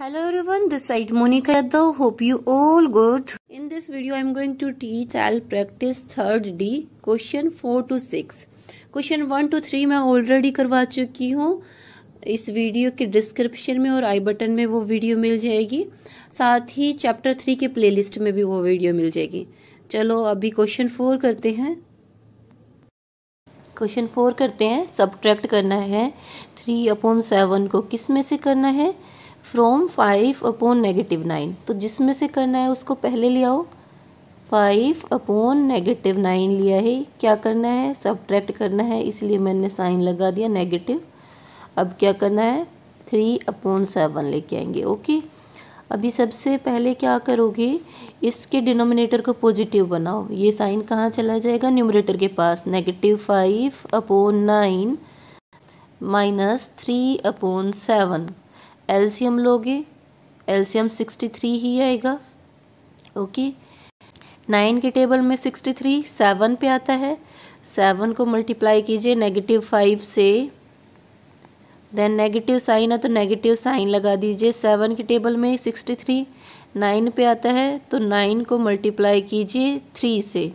Hello everyone, this side Monica Yadav. Hope you all good. In this video, I am going to teach. I'll practice third D question four to six. Question one two three मैं already करवा चुकी हूँ इस video के description में और आई button में वो वीडियो मिल जाएगी साथ ही चैप्टर थ्री के प्लेलिस्ट में भी वो वीडियो मिल जाएगी चलो अभी क्वेश्चन फोर करते हैं क्वेश्चन फोर करते हैं सब्ट्रैक्ट करना है थ्री अपॉन सेवन को किसमें से करना है from five upon negative nine तो जिसमें से करना है उसको पहले ले आओ। फाइव अपॉन नेगेटिव नाइन लिया है। क्या करना है? सब्ट्रैक्ट करना है। इसलिए मैंने साइन लगा दिया नेगेटिव अब क्या करना है? थ्री अपॉन सेवन लेके आएँगे। ओके? अभी सबसे पहले क्या करोगे? इसके डिनोमिनेटर को पॉजिटिव बनाओ। ये साइन कहाँ चला जाएगा? न्यूमरेटर के पास। Negative five upon nine minus three upon seven LCM लोगे? एलसीएम सिक्सटी थ्री ही आएगा। ओके? नाइन के टेबल में सिक्सटी थ्री, सेवन पे आता है। सेवन को मल्टीप्लाई कीजिए, नेगेटिव फाइव से। देन नेगेटिव साइन है तो नेगेटिव साइन लगा दीजिए। सेवन के टेबल में सिक्सटी थ्री, नाइन पे आता है तो नाइन को मल्टीप्लाई कीजिए थ्री से।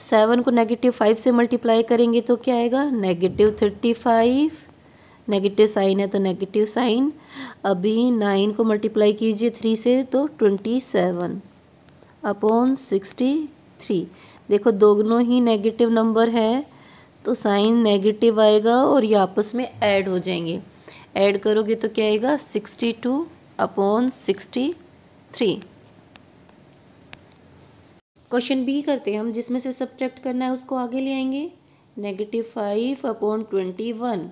सेवन को नेगेटिव फाइव से मल्टीप्लाई करेंगे तो क्या आएगा? Negative thirty five. Negative sign है तो नेगेटिव साइन अभी नाइन को मल्टीप्लाई कीजिए थ्री से तो twenty seven upon sixty three देखो दोनों ही नेगेटिव नंबर है तो साइन नेगेटिव आएगा और ये आपस में ऐड हो जाएँगे. ऐड करोगे तो क्या आएगा? Sixty two upon sixty three question B करते हैं हम. जिसमें से सब्ट्रैक्ट करना है, उसको आगे ले आएँगे. Negative five upon twenty one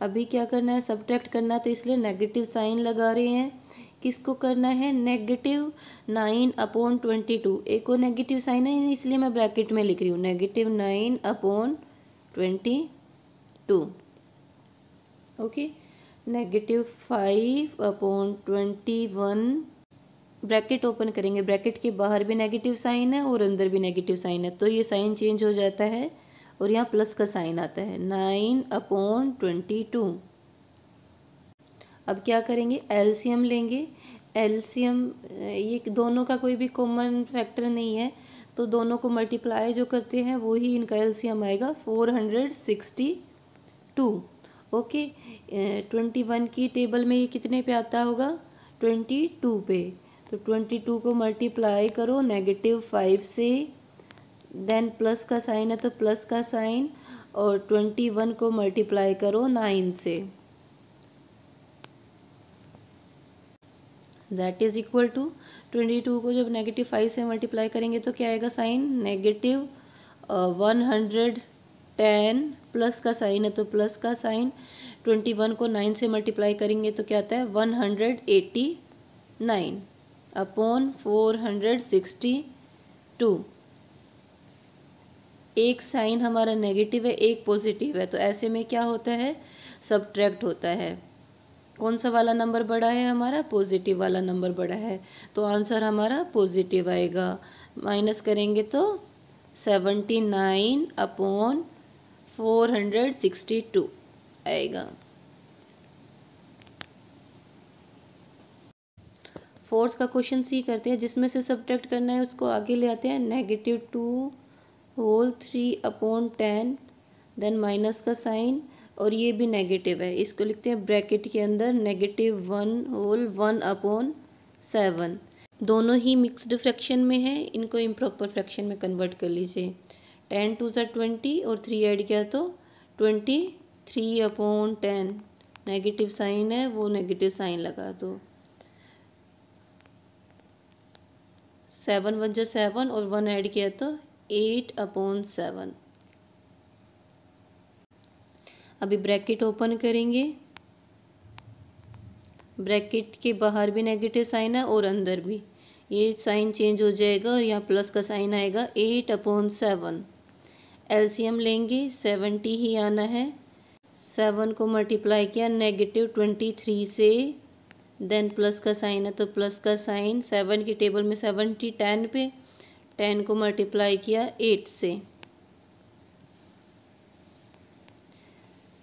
अभी क्या करना है? सब्ट्रैक्ट करना है तो इसलिए नेगेटिव साइन लगा रहे हैं। किसको करना है? Negative nine upon twenty two एक और नेगेटिव साइन है, इसलिए मैं ब्रैकेट में लिख रही हूँ। Negative nine upon twenty two okay negative five upon twenty one bracket open करेंगे। ब्रैकेट के बाहर भी नेगेटिव साइन है और अंदर भी नेगेटिव साइन है। तो ये साइन चेंज हो जाता है। और यहाँ प्लस का साइन आता है। नाइन अपॉन ट्वेंटी टू अब क्या करेंगे? एलसीएम लेंगे। एलसीएम ये दोनों का कोई भी कॉमन फैक्टर नहीं है तो दोनों को मल्टीप्लाई जो करते हैं, वो ही इनका एलसीएम आएगा four hundred sixty two okay twenty one की टेबल में ये कितने पे आता होगा? ट्वेंटी टू पे। तो ट्वेंटी टू को मल्टीप्लाई करो नेगेटिव फाइव से देन प्लस का साइन है तो प्लस का साइन और ट्वेंटी वन को मल्टीप्लाई करो नाइन से। That is equal to twenty two को जब नेगेटिव फाइव से मल्टीप्लाई करेंगे तो क्या आएगा sign negative one hundred ten plus का साइन है तो प्लस का साइन ट्वेंटी वन को नाइन से मल्टीप्लाई करेंगे तो क्या आता है? One hundred eighty nine upon four hundred sixty two एक साइन हमारा नेगेटिव है, एक पॉजिटिव है तो ऐसे में क्या होता है? सब्ट्रैक्ट होता है। कौन सा वाला नंबर बड़ा है हमारा? पॉजिटिव वाला नंबर बड़ा है। तो आंसर हमारा पॉजिटिव आएगा। माइनस करेंगे तो seventy nine upon four hundred sixty two आएगा। फोर्थ का क्वेश्चन सी करते हैं, जिसमें से सब्ट्रैक्ट करना है, उसको आगे ले आते हैं। Negative two whole three upon ten then minus का साइन और ये भी नेगेटिव है। इसको लिखते हैं ब्रैकेट के अंदर negative one whole one upon seven दोनों ही मिक्सड फ्रैक्शन में है, इनको इम्प्रॉपर फ्रैक्शन में कन्वर्ट कर लीजिए। टेन टू ज़ा ट्वेंटी और थ्री ऐड किया तो twenty three upon ten negative sign है, वो नेगेटिव साइन लगा दो। सेवन वन जो सेवन और वन ऐड किया तो एट अपॉन सेवन। अभी ब्रैकेट ओपन करेंगे। ब्रैकेट के बाहर भी नेगेटिव साइन है और अंदर भी। ये साइन चेंज हो जाएगा और यहाँ प्लस का साइन आएगा। Eight upon seven. एलसीएम लेंगे, सेवेंटी ही आना है। सेवन को मल्टीप्लाई किया, नेगेटिव ट्वेंटी थ्री से। देन प्लस का साइन है तो प्लस का साइन। सेवन के टेबल में सेवेंटी टेन पे। टेन को मल्टीप्लाई किया एट से।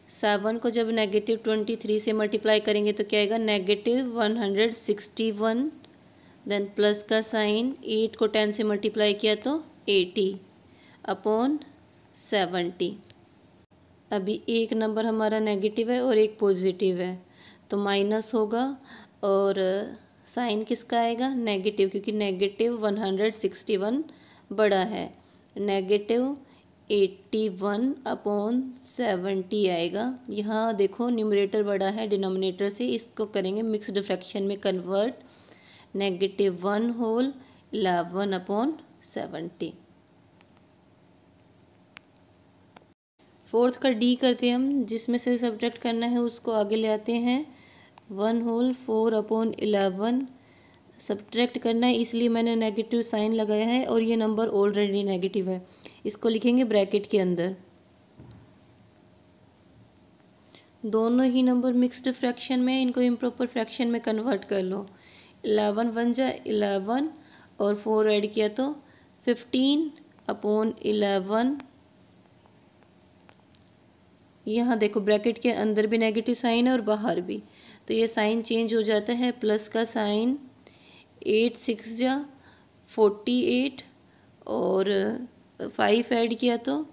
सेवन को जब नेगेटिव ट्वेंटी थ्री से मल्टीप्लाई करेंगे तो क्या आएगा? Negative one hundred sixty one then plus का साइन एट को टेन से मल्टीप्लाई किया तो एटी अपॉन सेवेंटी अभी एक नंबर हमारा नेगेटिव है और एक पॉजिटिव है तो माइनस होगा और साइन किसका आएगा? नेगेटिव क्योंकि negative one hundred sixty one बड़ा है। Negative eighty one upon seventy आएगा। यहाँ देखो न्यूमरेटर बड़ा है डिनोमिनेटर से इसको करेंगे मिक्स फ्रैक्शन में convert negative one whole eleven upon seventy fourth का डी करते हैं हम, जिसमें से सब्ट्रैक्ट करना है, उसको आगे ले आते हैं। One whole four upon eleven subtract करना है, इसलिए मैंने नेगेटिव साइन लगाया है और ये नंबर ऑलरेडी नेगेटिव है। इसको लिखेंगे ब्रैकेट के अंदर। दोनों ही नंबर मिक्स्ड फ्रैक्शन में इनको इम्प्रॉपर फ्रैक्शन में कन्वर्ट कर लो। इलेवन वन जा इलेवन, और फोर ऐड किया तो फिफ्टीन अपॉन इलेवन। यहाँ देखो ब्रैकेट के अंदर भी नेगेटिव साइन है और बाहर भी। तो ये साइन चेंज हो जाता है, प्लस का साइन एट सिक्स जा, फोर्टी एट और फाइव ऐड किया तो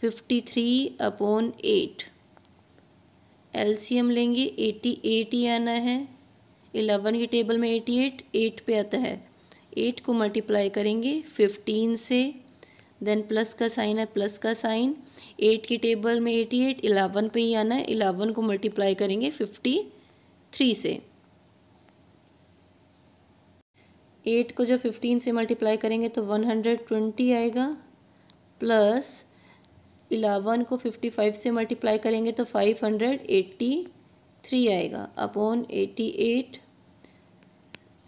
fifty three upon eight. LCM लेंगे, एटी एट ही आना है, इलेवन की टेबल में एटी एट एट पे आता है। एट को मल्टीप्लाई करेंगे, फिफ्टीन से, देन प्लस का साइन है, प्लस का साइन, एट की टेबल में एटी एट, इलेवन पे ही आना है, इलेवन को मल्टीप्लाई करेंगे, फिफ्टी थ्री से। एट को जब फिफ्टीन से मल्टीप्लाई करेंगे तो वन हंड्रेड ट्वेंटी आएगा प्लस इलेवन को फिफ्टी फाइव से मल्टीप्लाई करेंगे तो फाइव हंड्रेड एट्टी थ्री आएगा। अपॉन एटी एट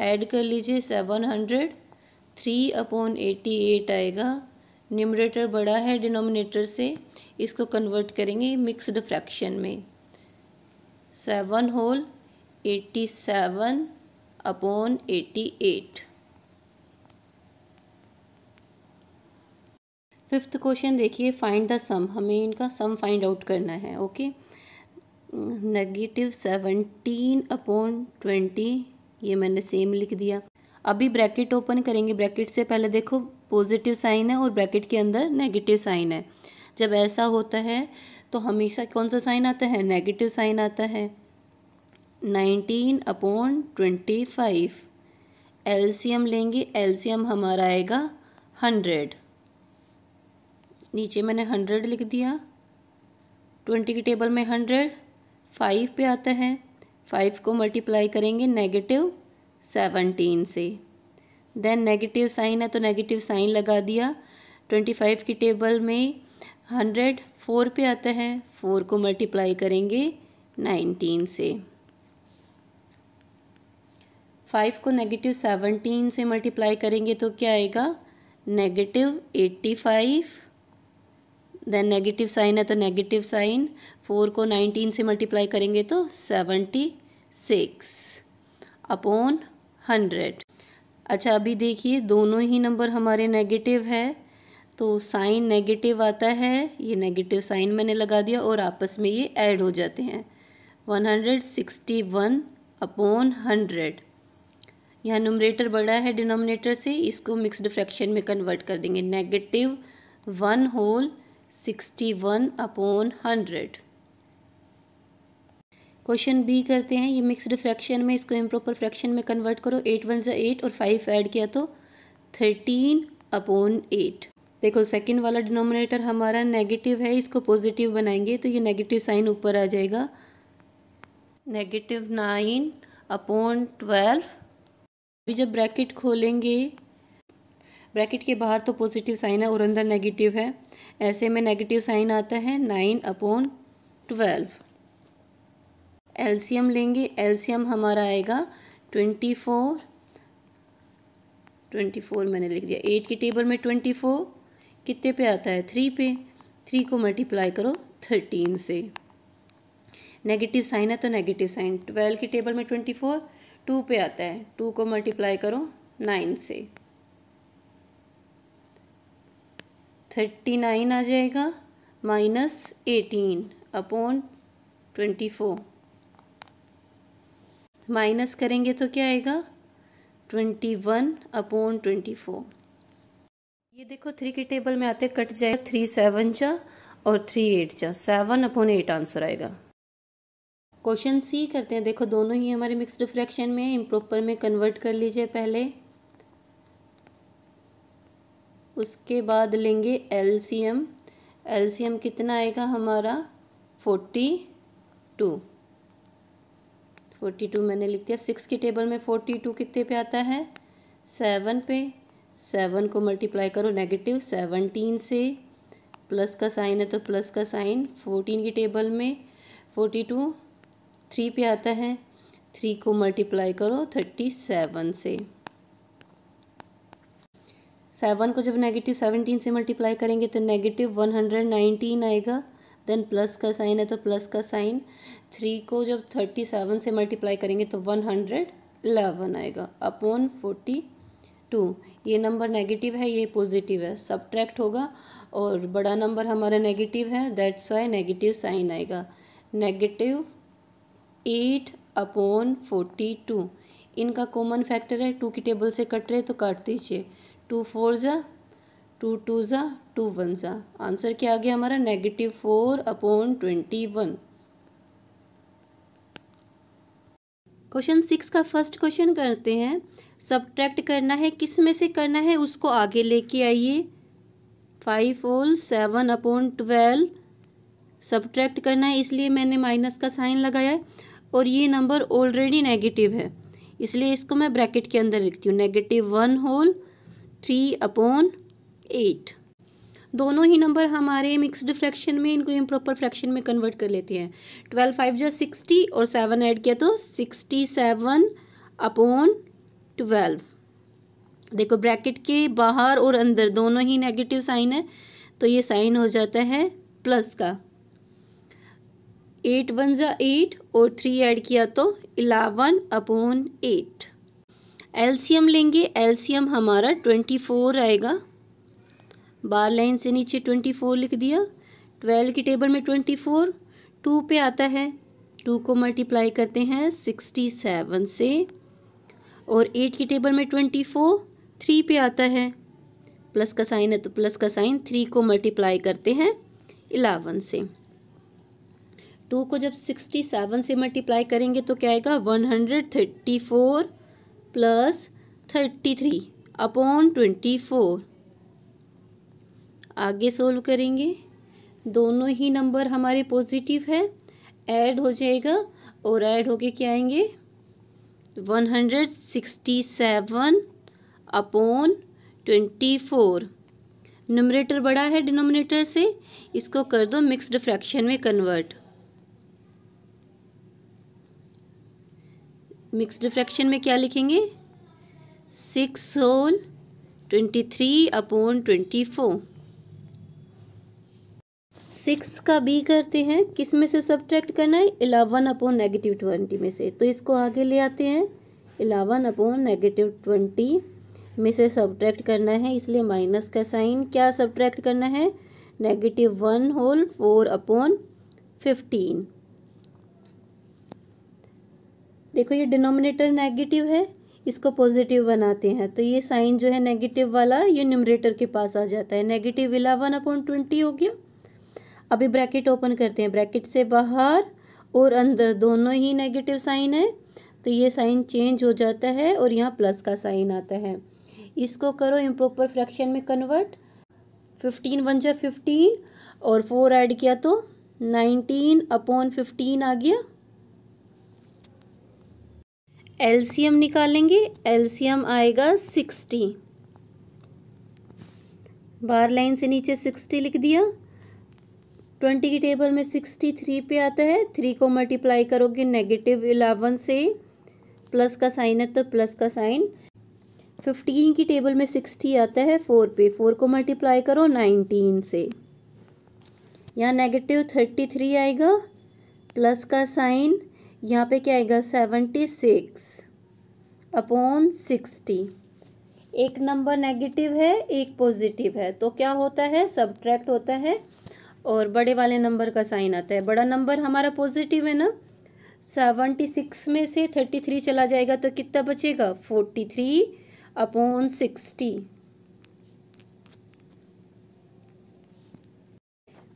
ऐड कर लीजिए seven hundred three upon eighty eight आएगा। न्यूमरेटर बड़ा है डिनोमिनेटर से, इसको कन्वर्ट करेंगे मिक्सड फ्रैक्शन में। Seven whole eighty seven upon eighty eight. Fifth question देखिए फाइंड द सम हमें इनका सम फाइंड आउट करना है okay negative seventeen upon twenty ये मैंने सेम लिख दिया। अभी ब्रैकेट ओपन करेंगे। ब्रैकेट से पहले देखो पॉजिटिव साइन है और ब्रैकेट के अंदर नेगेटिव साइन है। जब ऐसा होता है तो हमेशा कौन सा साइन आता है? नेगेटिव साइन आता है। Nineteen upon twenty five. LCM लेंगे एलसीएम हमारा आएगा हंड्रेड। नीचे मैंने हंड्रेड लिख दिया। ट्वेंटी की टेबल में हंड्रेड, फाइव पे आता है। फाइव को मल्टीप्लाई करेंगे नेगेटिव सेवनटीन से। देन नेगेटिव साइन है तो नेगेटिव साइन लगा दिया। ट्वेंटी फाइव की टेबल में हंड्रेड, फोर पे आता है। फोर को मल्टीप्लाई करेंगे नाइनटीन से। फाइव को नेगेटिव सेवनटीन से मल्टीप्लाई करेंगे तो क्या आएगा? Negative eighty five then negative sign है तो नेगेटिव साइन फोर को नाइनटीन से मल्टीप्लाई करेंगे तो सेवेंटी सिक्स अपॉन हंड्रेड अच्छा अभी देखिए, दोनों ही नंबर हमारे नेगेटिव है तो साइन नेगेटिव आता है, ये नेगेटिव साइन मैंने लगा दिया और आपस में ये ऐड हो जाते हैं। One hundred sixty one upon hundred यहाँ न्यूमरेटर बड़ा है डिनोमिनेटर से इसको मिक्सड फ्रैक्शन में कन्वर्ट कर देंगे। Negative one whole sixty one upon hundred question B करते हैं। ये मिक्सड फ्रैक्शन में इसको इम्प्रॉपर फ्रैक्शन में कन्वर्ट करो। एट वन ज़ा एट और फाइव ऐड किया तो थर्टीन अपॉन एट देखो सेकंड वाला डिनोमिनेटर हमारा नेगेटिव है, इसको पॉजिटिव बनाएँगे तो ये नेगेटिव साइन ऊपर आ जाएगा। नेगेटिव नाइन अपॉन ट्वेल्व अभी जब ब्रैकेट खोलेंगे, ब्रैकेट के बाहर तो पॉजिटिव साइन है और अंदर नेगेटिव है। ऐसे में नेगेटिव साइन आता है नाइन अपॉन ट्वेल्व एलसीएम लेंगे एलसीएम हमारा आएगा ट्वेंटी फोर ट्वेंटी फोर मैंने लिख दिया। एट की टेबल में ट्वेंटी फोर कितने पे आता है? थ्री पे। थ्री को मल्टीप्लाई करो थर्टीन से। नेगेटिव साइन है तो नेगेटिव साइन ट्वेल्व के टेबल में ट्वेंटी फोर टू पे आता है। टू को मल्टीप्लाई करो, नाइन से। थर्टी नाइन आ जाएगा, minus eighteen upon twenty four. Minus करेंगे तो क्या आएगा? Twenty one upon twenty four. ये देखो थ्री के टेबल में आते कट जाएगा थ्री सेवन जा और थ्री एट जा। सेवन अपॉन एट आंसर आएगा। क्वेश्चन सी करते हैं। देखो, दोनों ही हमारे मिक्स्ड फ्रैक्शन में इम्प्रॉपर में कन्वर्ट कर लीजिए पहले। उसके बाद लेंगे एलसीएम एलसीएम कितना आएगा हमारा? फोर्टी टू फोर्टी टू मैंने लिख दिया। सिक्स की टेबल में फोर्टी टू कितने पे आता है? सेवन पे। सेवन को मल्टीप्लाई करो नेगेटिव सेवनटीन से। प्लस का साइन है तो प्लस का साइन फोर्टीन की टेबल में फोर्टी टू थ्री पे आता है। थ्री को मल्टीप्लाई करो थर्टी सेवन से। सेवन को जब नेगेटिव सेवनटीन से मल्टीप्लाई करेंगे तो नेगेटिव वन हंड्रेड नाइनटीन आएगा। देन प्लस का साइन है तो प्लस का साइन थ्री को जब थर्टी सेवन से मल्टीप्लाई करेंगे तो वन हंड्रेड इलेवन आएगा। अपॉन फोर्टी टू ये नंबर नेगेटिव है, ये पॉजिटिव है। सब्ट्रैक्ट होगा और बड़ा नंबर हमारा नेगेटिव है दैट्स वाई नेगेटिव साइन आएगा। Negative eight upon forty two. इनका कॉमन फैक्टर है, टू की टेबल से कट रहे तो काट दीजिए। टू फोर ज़ा, टू टू ज़ा, टू वन ज़ा। आंसर क्या आ गया हमारा? Negative four upon twenty one question six का फ़र्स्ट क्वेश्चन करते हैं। सब्ट्रैक्ट करना है, किसमें से करना है, उसको आगे लेके आइए। Five whole seven upon twelve subtract करना है, इसलिए मैंने माइनस का साइन लगाया है। और ये नंबर ऑलरेडी नेगेटिव है। इसलिए इसको मैं ब्रैकेट के अंदर लिखती हूँ। Negative one whole three upon eight दोनों ही नंबर हमारे मिक्सड फ्रैक्शन में, इनको इम्प्रॉपर फ्रैक्शन में कन्वर्ट कर लेते हैं। ट्वेल्व फाइव जो सिक्सटी और सेवन ऐड किया तो सिक्सटी सेवन अपॉन ट्वेल्व देखो ब्रैकेट के बाहर और अंदर दोनों ही नेगेटिव साइन है तो ये साइन हो जाता है प्लस का। एट वन ज़ा एट और थ्री ऐड किया तो इलेवन अपॉन एट। एलसीएम लेंगे, एलसीएम हमारा ट्वेंटी फोर आएगा। बार लाइन से नीचे ट्वेंटी फोर लिख दिया। ट्वेल्व की टेबल में ट्वेंटी फोर, टू पे आता है। टू को मल्टीप्लाई करते हैं सिक्सटी सेवन से। और एट की टेबल में ट्वेंटी फोर, थ्री पे आता है। प्लस का साइन है तो प्लस का साइन, थ्री को मल्टीप्लाई करते हैं इलेवन से। टू को जब सिक्सटी सेवन से मल्टीप्लाई करेंगे तो क्या आएगा? One hundred thirty four plus thirty three upon twenty four आगे सोल्व करेंगे। दोनों ही नंबर हमारे पॉजिटिव है। ऐड हो जाएगा और ऐड होके क्या आएँगे? One hundred sixty seven upon twenty four numerator बड़ा है डिनोमिनेटर से। इसको कर दो मिक्स्ड फ्रैक्शन में कन्वर्ट मिक्सड फ्रैक्शन में क्या लिखेंगे? Six whole twenty three upon twenty four. Six का बी करते हैं, किसमें से सब्ट्रैक्ट करना है? इलेवन अपॉन नेगेटिव ट्वेंटी में से। तो इसको आगे ले आते हैं। इलेवन अपॉन नेगेटिव ट्वेंटी में से सब्ट्रैक्ट करना है, इसलिए माइनस का साइन क्या सब्ट्रैक्ट करना है? Negative one whole four upon fifteen देखो ये डिनोमिनेटर नेगेटिव है, इसको पॉजिटिव बनाते हैं। तो ये साइन जो है नेगेटिव वाला, ये न्यूमरेटर के पास आ जाता है। नेगेटिव इलेवन अपॉइंट ट्वेंटी हो गया। अभी ब्रैकेट ओपन करते हैं। ब्रैकेट से बाहर और अंदर दोनों ही नेगेटिव साइन है। तो ये साइन चेंज हो जाता है और यहाँ प्लस का साइन आता है। इसको करो इम्प्रॉपर फ्रैक्शन में कन्वर्ट। फिफ्टीन वन जा फिफ्टीन और फोर ऐड किया तो नाइनटीन अपॉन फिफ्टीन आ गया। एलसीएम निकालेंगे एलसीएम आएगा सिक्सटी। बार लाइन से नीचे सिक्सटी लिख दिया। ट्वेंटी की टेबल में सिक्सटी थ्री पे आता है। थ्री को मल्टीप्लाई करोगे नेगेटिव इलेवन से, प्लस का साइन है तो प्लस का साइन। फिफ्टीन की टेबल में सिक्सटी आता है फोर पे। फोर को मल्टीप्लाई करो नाइनटीन से। यहाँ नेगेटिव थर्टी थ्री आएगा, प्लस का साइन यहाँ पे क्या आएगा? Seventy six upon sixty. एक नंबर नेगेटिव है, एक पॉजिटिव है। तो क्या होता है? सब्ट्रैक्ट होता है और बड़े वाले नंबर का साइन आता है। बड़ा नंबर हमारा पॉजिटिव है ना? सेवेंटी सिक्स में से थर्टी थ्री चला जाएगा तो कितना बचेगा? Forty three upon sixty.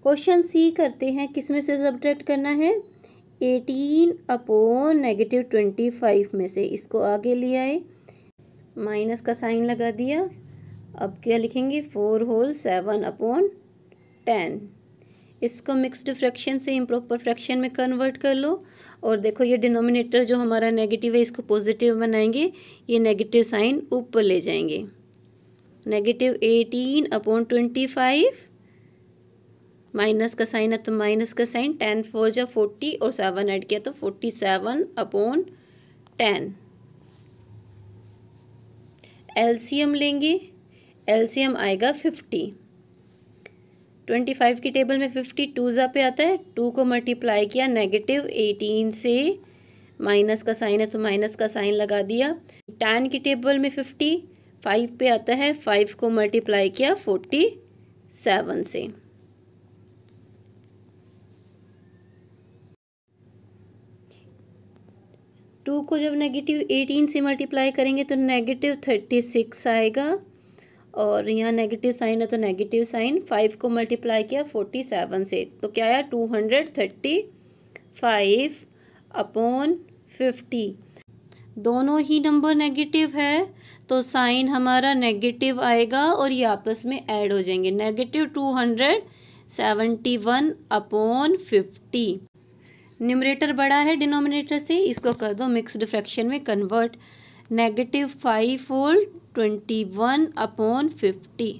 Question C करते हैं किसमें से सब्ट्रैक्ट करना है? Eighteen upon negative twenty five में से इसको आगे ले आए। माइनस का साइन लगा दिया। अब क्या लिखेंगे? Four whole seven upon ten. इसको मिक्सड फ्रैक्शन से इम्प्रॉपर फ्रैक्शन में कन्वर्ट कर लो। और देखो, ये डिनोमिनेटर जो हमारा नेगेटिव है, इसको पॉजिटिव बनाएँगे। ये नेगेटिव साइन ऊपर ले जाएँगे। Negative eighteen upon twenty five. Minus का साइन है तो माइनस का साइन टेन फोर जा फोर्टी और सेवन ऐड किया तो forty seven upon ten LCM लेंगे एलसीएम आएगा फिफ्टी ट्वेंटी फाइव की टेबल में फिफ्टी टू ज़ा पे आता है टू को मल्टीप्लाई किया नेगेटिव एटीन से माइनस का साइन है तो माइनस का साइन लगा दिया। टेन की टेबल में फिफ्टी फाइव पे आता है फाइव को मल्टीप्लाई किया फोर्टी सेवन से। टू को जब नेगेटिव एटीन से मल्टीप्लाई करेंगे तो नेगेटिव थर्टी सिक्स आएगा। और यहाँ नेगेटिव साइन है तो नेगेटिव साइन फाइव को मल्टीप्लाई किया फोर्टी सेवन से। तो क्या आया? Two hundred thirty five upon fifty दोनों ही नंबर नेगेटिव है तो साइन हमारा नेगेटिव आएगा और ये आपस में ऐड हो जाएँगे। Negative two hundred seventy one upon fifty numerator बड़ा है डिनोमिनेटर से इसको कर दो मिक्सड फ्रैक्शन में convert negative five fold twenty one upon fifty